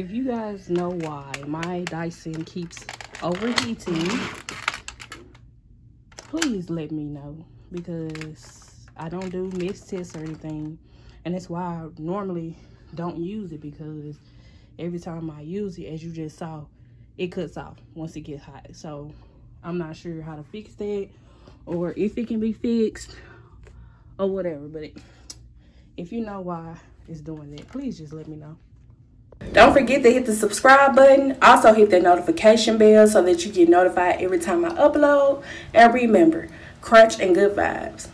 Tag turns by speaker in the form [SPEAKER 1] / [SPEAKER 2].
[SPEAKER 1] if you guys know why my Dyson keeps overheating, please let me know because I don't do mess tests or anything. And that's why I normally don't use it because every time I use it, as you just saw, it cuts off once it gets hot. So I'm not sure how to fix that or if it can be fixed or whatever. But if you know why it's doing that, please just let me know. Don't forget to hit the subscribe button. Also hit the notification bell so that you get notified every time I upload. And remember, crunch and good vibes.